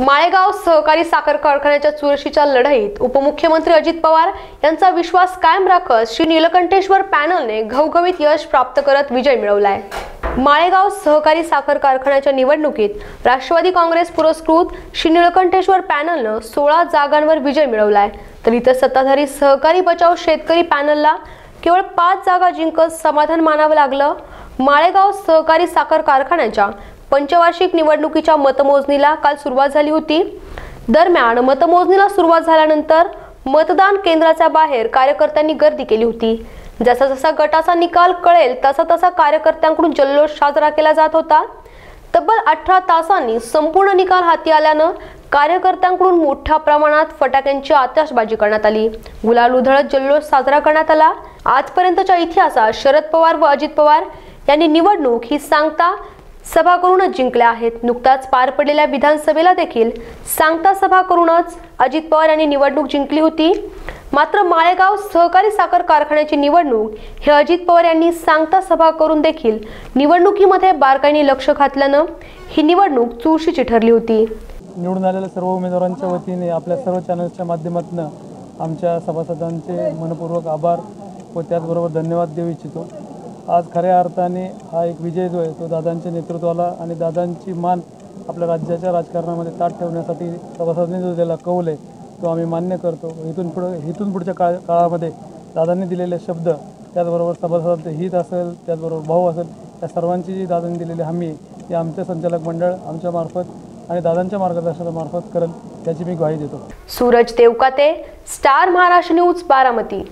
माळेगाव सहकारी साखर कारखान्याच्या चुरशीच्या लढाईत उपमुख्यमंत्री अजित पवार यांचा विश्वास कायम राखत श्री नीलकंठेश्वर पॅनलने घवघवीत यश प्राप्त करत विजय मिळवलाय. माळेगाव सहकारी साखर कारखान्याच्या निवडणुकीत राष्ट्रवादी काँग्रेस पुरस्कृत श्री निळकंठेश्वर पॅनलनं सोळा जागांवर विजय मिळवलाय. तर इतर सत्ताधारी सहकारी बचाव शेतकरी पॅनलला केवळ पाच जागा जिंकत समाधान मानावं लागलं. माळेगाव सहकारी साखर कारखान्याच्या पंचवार्षिक निवडणुकीच्या मतमोजणीला काल सुरुवात झाली होती. दरम्यान मतमोजणीला सुरुवात झाल्यानंतर मतदान केंद्राच्या बाहेर कार्यकर्त्यांनी गर्दी केली होती. जसा जसा गटाचा निकाल कळेल तसा तसा कार्यकर्त्यांकडून जल्लोष साजरा केला जात होता. तब्बल अठरा तासांनी संपूर्ण निकाल हाती आल्यानं कार्यकर्त्यांकडून मोठ्या प्रमाणात फटाक्यांची आतषबाजी करण्यात आली. गुलाल उधळत जल्लोष साजरा करण्यात आला. आजपर्यंतच्या इतिहासात शरद पवार व अजित पवार यांनी निवडणूक ही सांगता सभा करूनच जिंकल्या आहेत. नुकताच पार पडलेल्या विधानसभेला देखील सांगता सभा करूनच अजित पवार यांनी निवडणूक जिंकली होती. मात्र माळेगाव सहकारी साखर कारखान्याची निवडणूक हे अजित पवार यांनी सांगता सभा करून देखील निवडणुकीमध्ये बारकाईने लक्ष घातल्यानं ही निवडणूक चुरशीची ठरली होती. निवडून आलेल्या सर्व उमेदवारांच्या वतीने आपल्या सर्व चॅनल्सच्या माध्यमातून आमच्या सभासदांचे मनपूर्वक आभार व त्याचबरोबर धन्यवाद देऊ इच्छितो. आज खऱ्या अर्थाने हा एक विजय जो आहे तो दादांच्या नेतृत्वाला आणि दादांची मान आपल्या राज्याच्या राजकारणामध्ये ताट ठेवण्यासाठी सभासदांनी जो दिलेला कौल आहे तो आम्ही मान्य करतो. इथून पुढं इथून पुढच्या काळ काळामध्ये दादांनी दिलेले शब्द त्याचबरोबर सभासदांचं हित असेल त्याचबरोबर भाऊ असेल या सर्वांची जी दादांनी दिलेली हमी ती आमचे संचालक मंडळ आमच्यामार्फत आणि दादांच्या मार्गदर्शनामार्फत करेल त्याची मी ग्वाही देतो. Suraj Devkate Star Maharashtra News Baramati.